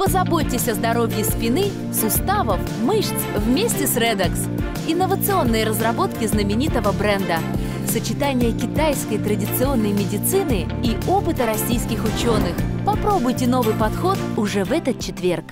Позаботьтесь о здоровье спины, суставов, мышц вместе с Redox. Инновационные разработки знаменитого бренда. Сочетание китайской традиционной медицины и опыта российских ученых. Попробуйте новый подход уже в этот четверг.